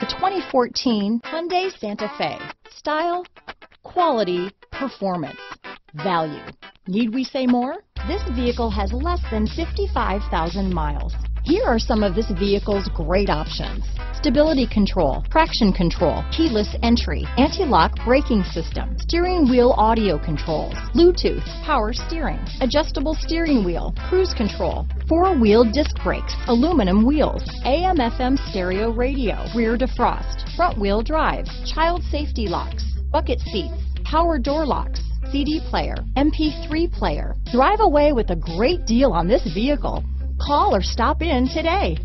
The 2014 Hyundai Santa Fe. Style, quality, performance, value. Need we say more? This vehicle has less than 55,000 miles. Here are some of this vehicle's great options. Stability control, traction control, keyless entry, anti-lock braking system, steering wheel audio controls, Bluetooth, power steering, adjustable steering wheel, cruise control, four-wheel disc brakes, aluminum wheels, AM FM stereo radio, rear defrost, front wheel drive, child safety locks, bucket seats, power door locks, CD player, MP3 player. Drive away with a great deal on this vehicle. Call or stop in today.